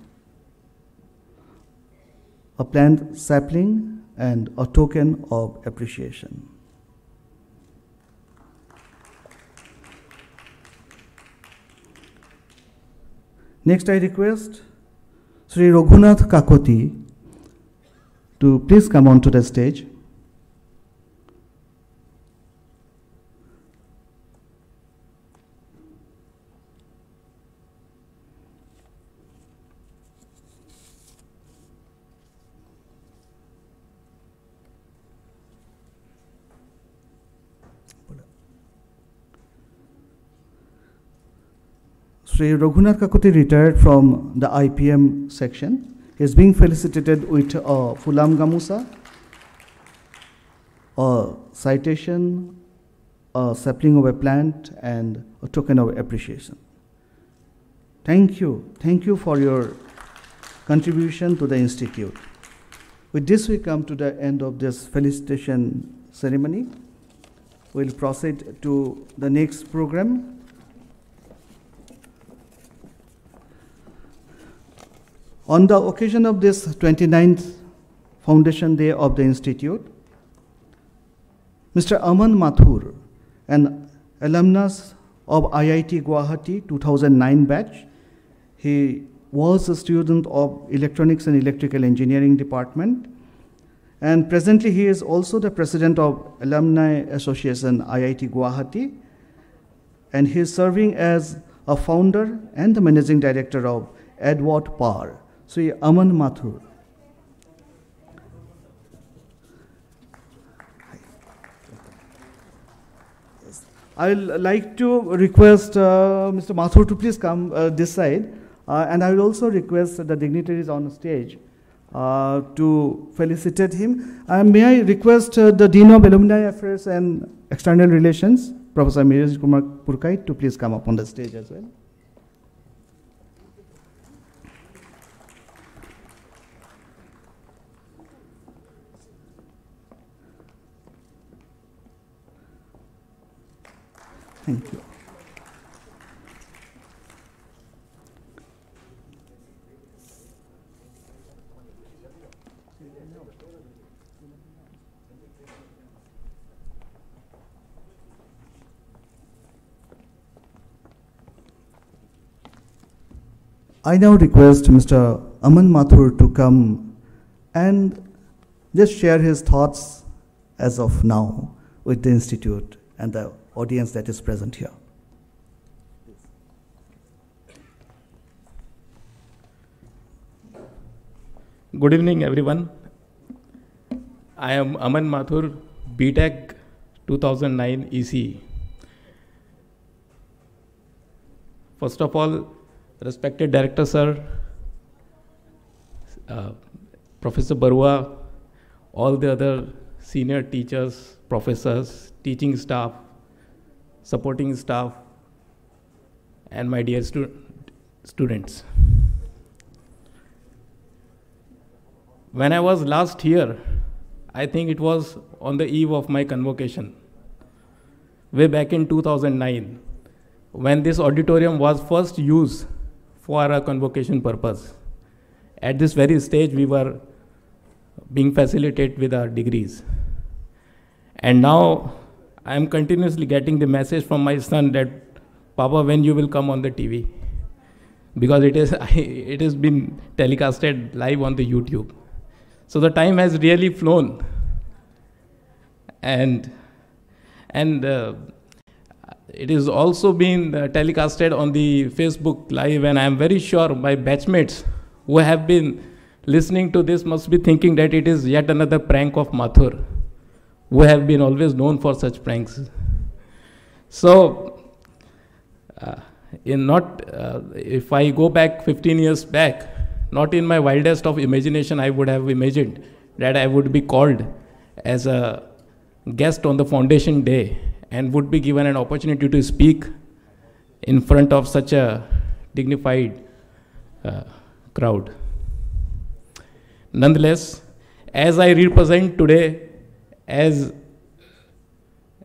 a plant sapling, and a token of appreciation. Next, I request Sri Raghunath Kakoti to please come onto the stage. Sri Raghunath Kakoti retired from the IPM section. He is being felicitated with a Phulam Gamusa, a citation, a sapling of a plant, and a token of appreciation. Thank you. Thank you for your contribution to the Institute. With this, we come to the end of this felicitation ceremony. We'll proceed to the next program. On the occasion of this 29th Foundation Day of the Institute, Mr. Aman Mathur, an alumnus of IIT Guwahati 2009 batch, he was a student of Electronics and Electrical Engineering Department, and presently he is also the president of Alumni Association IIT Guwahati, and he is serving as a founder and the managing director of Edward Par. Sri Aman Mathur. I would like to request uh, Mr. Mathur to please come uh, this side, uh, and I will also request the dignitaries on stage uh, to felicitate him. Uh, may I request uh, the Dean of Alumni Affairs and External Relations, Professor Mihir Kumar Purkait, to please come up on the stage as well. Thank you. I now request Mr. Aman Mathur to come and just share his thoughts as of now with the Institute and the audience that is present here. Good evening, everyone. I am Aman Mathur, BTech 2009 EC. First of all, respected Director Sir, uh, Professor Barua, all the other senior teachers, professors, teaching staff, supporting staff, and my dear stu- students. When I was last here, I think it was on the eve of my convocation, way back in 2009, when this auditorium was first used for a convocation purpose. At this very stage, we were being facilitated with our degrees. And now I am continuously getting the message from my son that, Papa, when you will come on the TV? Because it is it has been telecasted live on the YouTube. So the time has really flown. And and uh, it is also been uh, telecasted on the Facebook Live, and I am very sure my batchmates who have been listening to this must be thinking that it is yet another prank of Mathur, who have been always known for such pranks. So, uh, in not uh, if I go back 15 years back, not in my wildest of imagination I would have imagined that I would be called as a guest on the foundation day and would be given an opportunity to speak in front of such a dignified uh, crowd. Nonetheless, as I represent today as,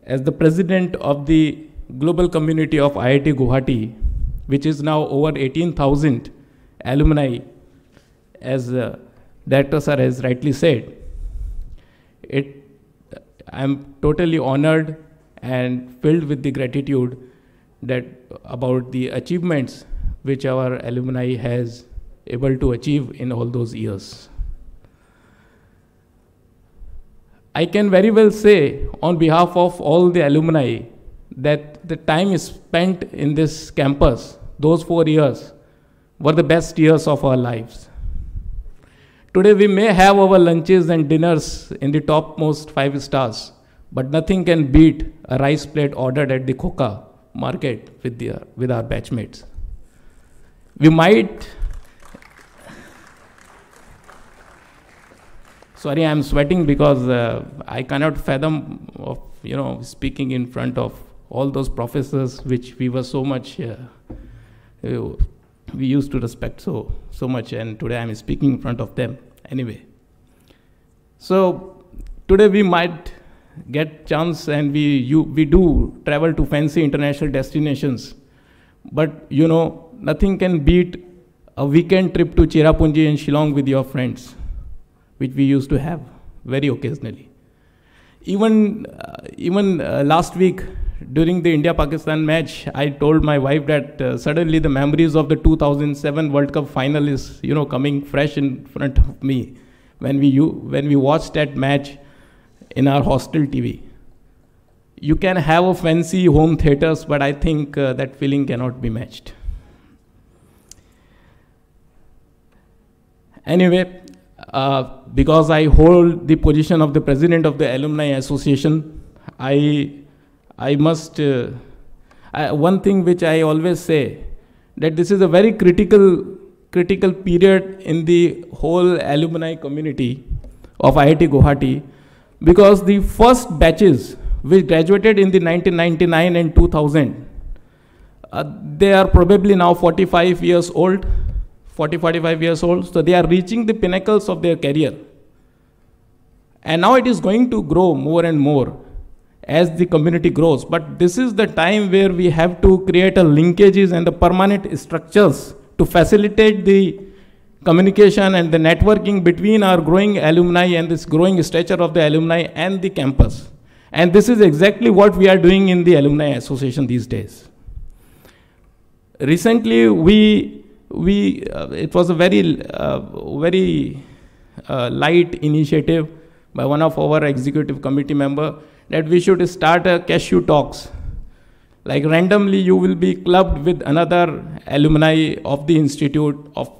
as the president of the global community of IIT Guwahati, which is now over 18,000 alumni, as uh, Director Sir has rightly said, it, I'm totally honored and filled with the gratitude that about the achievements which our alumni has able to achieve in all those years. I can very well say on behalf of all the alumni that the time spent in this campus, those four years, were the best years of our lives. Today we may have our lunches and dinners in the topmost five stars, but nothing can beat a rice plate ordered at the Khoka market with, the, with our batchmates. we might. Sorry, I'm sweating because uh, I cannot fathom of you know speaking in front of all those professors which we were so much uh, we used to respect so so much, and today I'm speaking in front of them. Anyway. So today we might get chance and we you, we do travel to fancy international destinations, but you know nothing can beat a weekend trip to Cherrapunji and Shillong with your friends, which we used to have very occasionally. Even uh, even uh, last week during the India-Pakistan match, I told my wife that uh, suddenly the memories of the 2007 World Cup final is, you know, coming fresh in front of me when we when we watched that match in our hostel TV. You can have a fancy home theaters, but I think uh, that feeling cannot be matched. Anyway, uh, because I hold the position of the president of the Alumni Association, I I must, uh, I, one thing which I always say, that this is a very critical, critical period in the whole alumni community of IIT Guwahati, because the first batches which graduated in the 1999 and 2000, uh, they are probably now 45 years old, 40, 45 years old, so they are reaching the pinnacles of their career. And now it is going to grow more and more as the community grows. But this is the time where we have to create a linkages and the permanent structures to facilitate the communication and the networking between our growing alumni and this growing stature of the alumni and the campus. And this is exactly what we are doing in the Alumni Association these days. Recently, we, we uh, it was a very, uh, very uh, light initiative by one of our executive committee member that we should start a cashew talks. Like randomly you will be clubbed with another alumni of the institute, of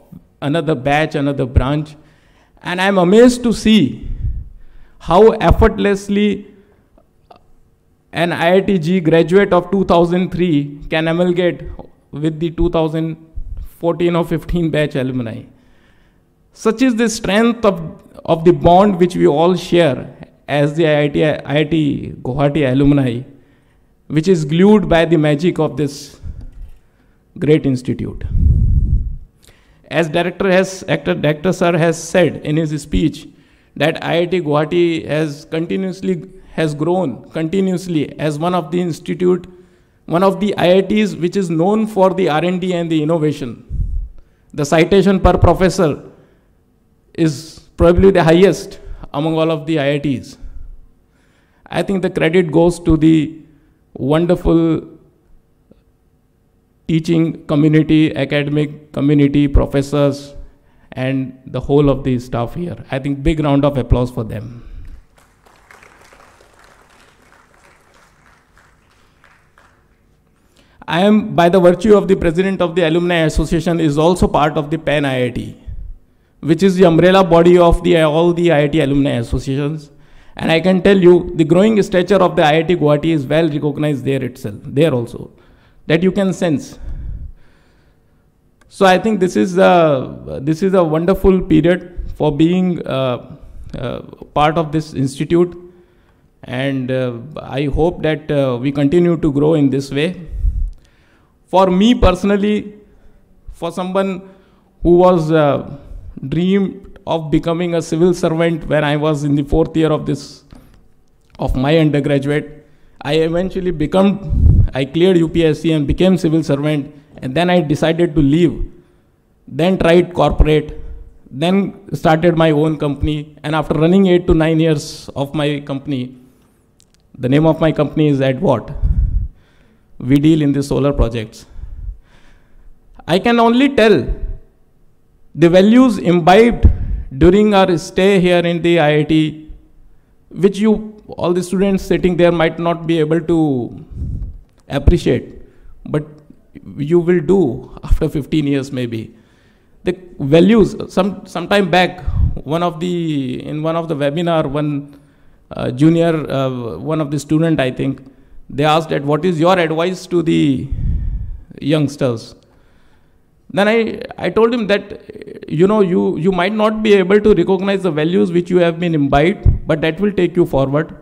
another batch, another branch. And I'm amazed to see how effortlessly an IITG graduate of 2003 can amalgate with the 2014 or 15 batch alumni. Such is the strength of, of the bond which we all share as the IIT, IIT Guwahati alumni, which is glued by the magic of this great institute. As director has, actor, director sir has said in his speech, that IIT Guwahati has continuously has grown continuously as one of the institute, one of the IITs which is known for the R&D and the innovation. The citation per professor is probably the highest among all of the IITs. I think the credit goes to the wonderful teaching community, academic community, professors, and the whole of the staff here. I think big round of applause for them. I am, by the virtue of the president of the Alumni Association, is also part of the PAN IIT which is the umbrella body of the, all the IIT alumni associations. And I can tell you, the growing stature of the IIT Guwahati is well recognized there itself, there also, that you can sense. So I think this is a, this is a wonderful period for being uh, uh, part of this institute. And uh, I hope that uh, we continue to grow in this way. For me personally, for someone who was uh, dreamed of becoming a civil servant when I was in the fourth year of this, of my undergraduate. I eventually became I cleared UPSC and became civil servant, and then I decided to leave. Then tried corporate, then started my own company, and after running eight to nine years of my company, the name of my company is Adwatt. We deal in the solar projects. I can only tell the values imbibed during our stay here in the IIT, which you, all the students sitting there might not be able to appreciate, but you will do after 15 years maybe. The values, some, some time back, one of the, in one of the webinar, one uh, junior, uh, one of the student, I think, they asked that what is your advice to the youngsters? Then I, I told him that, you know, you, you might not be able to recognize the values which you have been imbibed, but that will take you forward.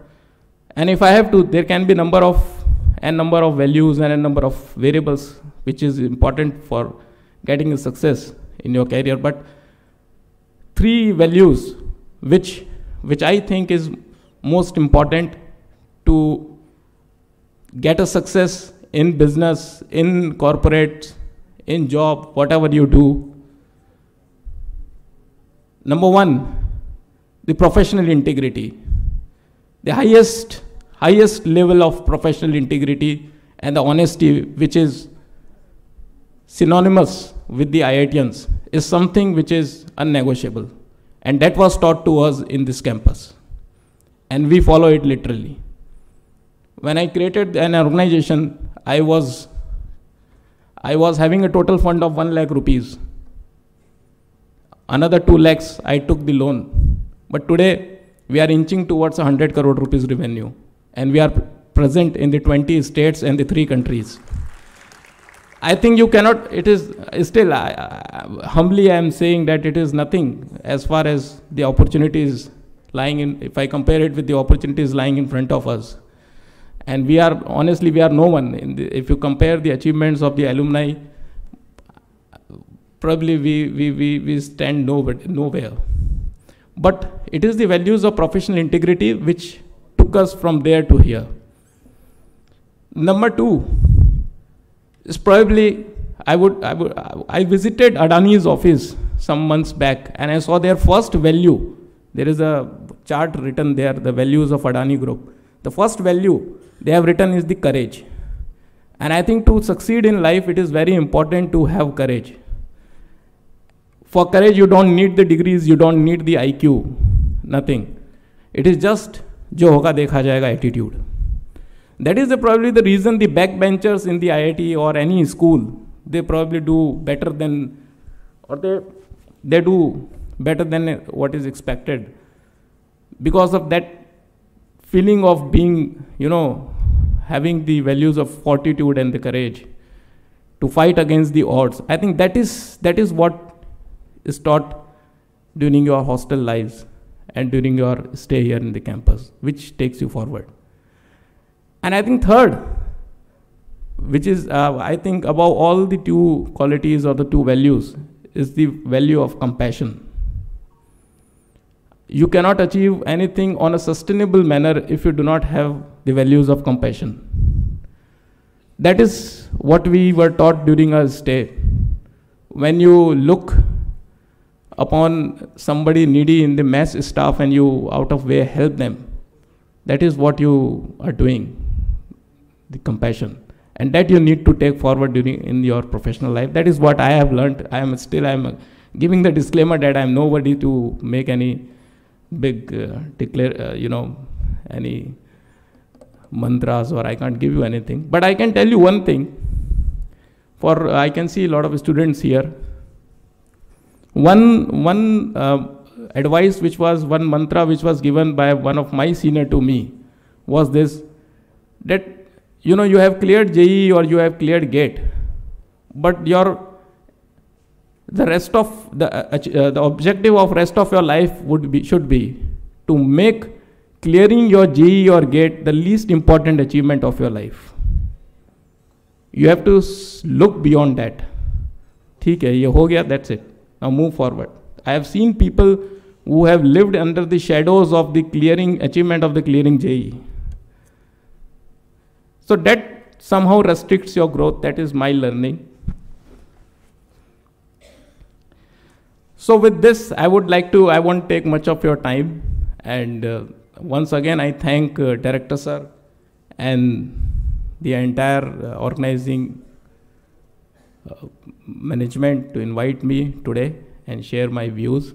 And if I have to, there can be number of, n number of values and a number of variables which is important for getting a success in your career. But three values which, which I think is most important to get a success in business, in corporate, in job, whatever you do. Number one, the professional integrity. The highest, highest level of professional integrity and the honesty, which is synonymous with the IITians, is something which is unnegotiable. And that was taught to us in this campus. And we follow it literally. When I created an organization, I was I was having a total fund of 1 lakh rupees. Another 2 lakhs I took the loan. But today we are inching towards 100 crore rupees revenue and we are present in the 20 states and the 3 countries. I think you cannot, it is still, I, I, humbly I am saying that it is nothing as far as the opportunities lying in, if I compare it with the opportunities lying in front of us. And we are, honestly, we are no one. The, if you compare the achievements of the alumni, probably we, we, we, we stand nowhere, nowhere. But it is the values of professional integrity which took us from there to here. Number two is probably, I would, I would, I visited Adani's office some months back and I saw their first value. There is a chart written there, the values of Adani Group. The first value they have written is the courage. And I think to succeed in life, it is very important to have courage. For courage, you don't need the degrees, you don't need the IQ, nothing. It is just जो होगा देखा जाएगा attitude. That is the, probably the reason the backbenchers in the IIT or any school, they probably do better than, or they, they do better than what is expected. Because of that feeling of being, you know, having the values of fortitude and the courage to fight against the odds. I think that is, that is what is taught during your hostel lives and during your stay here in the campus, which takes you forward. And I think third, which is, uh, I think, above all the two qualities or the two values, is the value of compassion. You cannot achieve anything on a sustainable manner if you do not have the values of compassion. That is what we were taught during our stay. When you look upon somebody needy in the mess staff and you out of way help them, that is what you are doing, the compassion. And that you need to take forward during in your professional life. That is what I have learned. I am still I am giving the disclaimer that I am nobody to make any big uh, declare, uh, you know, any mantras or I can't give you anything. But I can tell you one thing. For I can see a lot of students here. One one uh, advice which was one mantra which was given by one of my senior to me was this that you know you have cleared JEE or you have cleared GATE, but your the rest of the, uh, uh, uh, the objective of rest of your life would be should be to make clearing your JEE or GATE the least important achievement of your life. You have to look beyond that. ठीक है ये हो गया it. It now move forward I have seen who have lived under the shadows of the clearing achievement of the clearing JEE. So that somehow restricts your growth. That is my learning. So with this, I would like to, I won't take much of your time. And uh, once again, I thank uh, Director Sir and the entire uh, organizing uh, management to invite me today and share my views.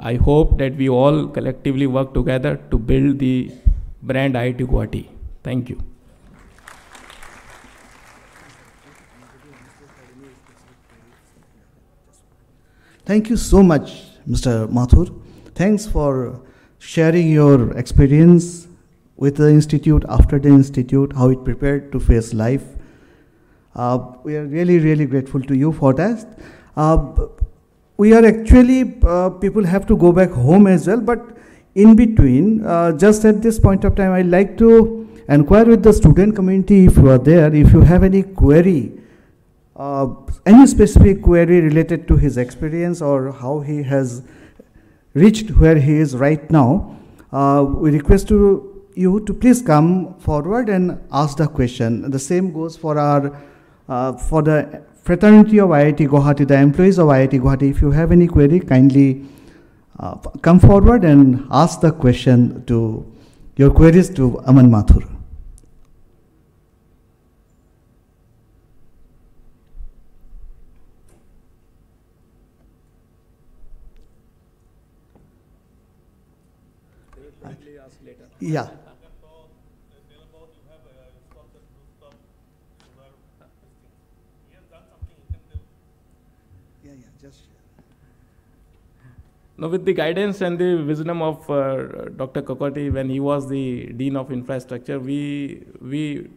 I hope that we all collectively work together to build the brand IIT Guwahati. Thank you. Thank you so much, Mr. Mathur. Thanks for sharing your experience with the institute, after the institute, how it prepared to face life. Uh, we are really, really grateful to you for that. Uh, we are actually, uh, people have to go back home as well, but in between, uh, just at this point of time, I'd like to inquire with the student community if you are there, if you have any query, uh, any specific query related to his experience or how he has reached where he is right now, uh, we request to you to please come forward and ask the question. The same goes for our uh, for the fraternity of IIT Guwahati, the employees of IIT Guwahati. If you have any query, kindly uh, come forward and ask the question to your queries to Aman Mathur. Yeah. Yeah, yeah, just. Now, with the guidance and the wisdom of uh, Dr. Kakoti, when he was the Dean of Infrastructure, we, we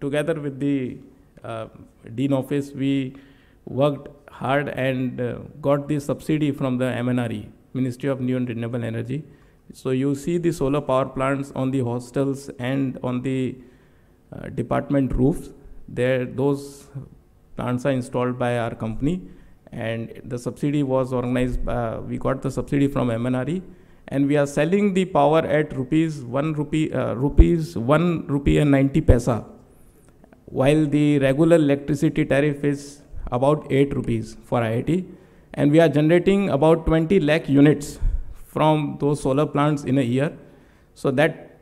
together with the uh, Dean Office, we worked hard and uh, got the subsidy from the MNRE, Ministry of New and Renewable Energy. So, you see the solar power plants on the hostels and on the uh, department roofs. There, those plants are installed by our company and the subsidy was organized uh, we got the subsidy from mnre and we are selling the power at rupees 1 rupee uh, rupees 1 rupee and 90 paisa while the regular electricity tariff is about 8 rupees for iit and we are generating about 20 lakh units from those solar plants in a year so that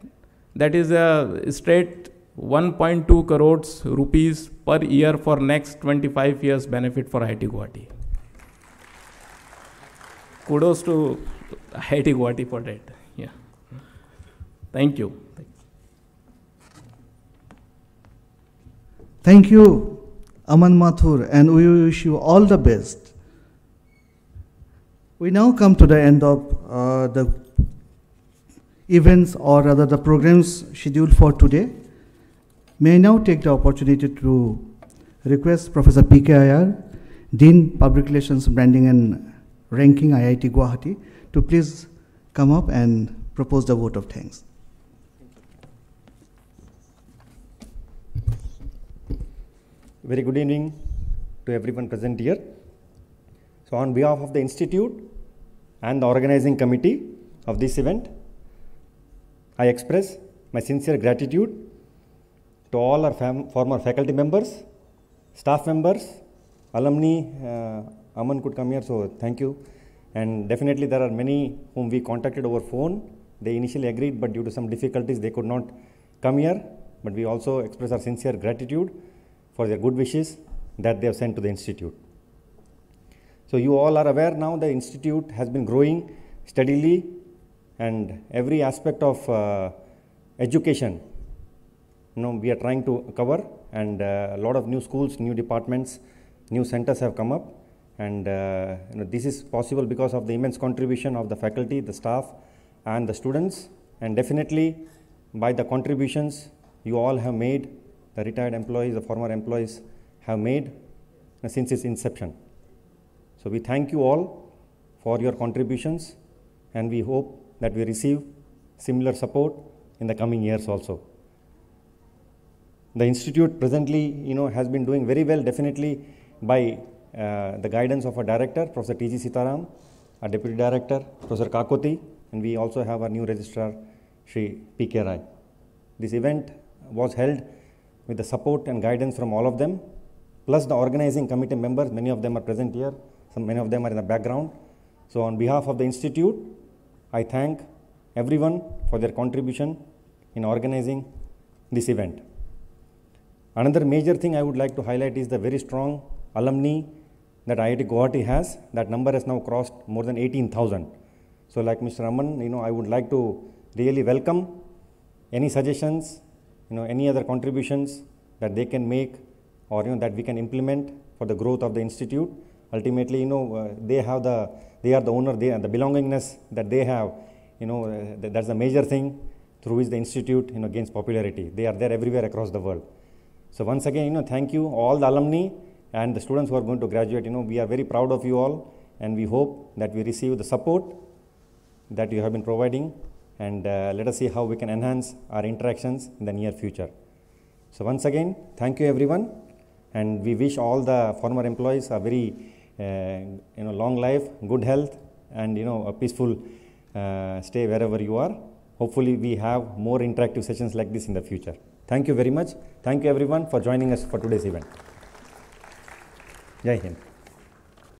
that is a straight 1.2 crores rupees per year for next 25 years benefit for IIT Guwahati. Kudos to IIT Guwahati for that. Yeah. Thank you. Thank you, Aman Mathur, and we wish you all the best. We now come to the end of uh, the events or rather the programs scheduled for today. May I now take the opportunity to request Professor P.K. Iyer, Dean Public Relations Branding and Ranking IIT Guwahati, to please come up and propose the vote of thanks. Very good evening to everyone present here. So, on behalf of the Institute and the organizing committee of this event, I express my sincere gratitude to all our former faculty members, staff members, alumni. Uh, Aman could come here, so thank you. And definitely, there are many whom we contacted over phone. They initially agreed, but due to some difficulties, they could not come here. But we also express our sincere gratitude for their good wishes that they have sent to the institute. So you all are aware now the institute has been growing steadily and every aspect of uh, education you know we are trying to cover and uh, a lot of new schools new departments new centers have come up and uh, you know, this is possible because of the immense contribution of the faculty the staff and the students and definitely by the contributions you all have made the retired employees the former employees have made since its inception so we thank you all for your contributions and we hope that we receive similar support in the coming years also. The institute presently, you know, has been doing very well definitely by uh, the guidance of our director, Professor T.G. Sitharam, our deputy director, Professor Kakoti, and we also have our new registrar, Sri P.K. Rai. This event was held with the support and guidance from all of them, plus the organizing committee members, many of them are present here, many of them are in the background. So, on behalf of the institute, I thank everyone for their contribution in organizing this event. Another major thing I would like to highlight is the very strong alumni that IIT Guwahati has. That number has now crossed more than 18,000. So, like Mr. Aman, you know, I would like to really welcome any suggestions, you know, any other contributions that they can make or you know that we can implement for the growth of the institute. Ultimately, you know, uh, they have the they are the owner, they the belongingness that they have. You know, uh, that- that's the major thing through which the institute you know gains popularity. They are there everywhere across the world. So once again, you know, thank you all the alumni and the students who are going to graduate, you know, we are very proud of you all and we hope that we receive the support that you have been providing and uh, let us see how we can enhance our interactions in the near future. So once again, thank you everyone and we wish all the former employees a very you know long life, good health and you know a peaceful uh, stay wherever you are. Hopefully we have more interactive sessions like this in the future. Thank you very much. Thank you everyone for joining us for today's event. Jai Hind.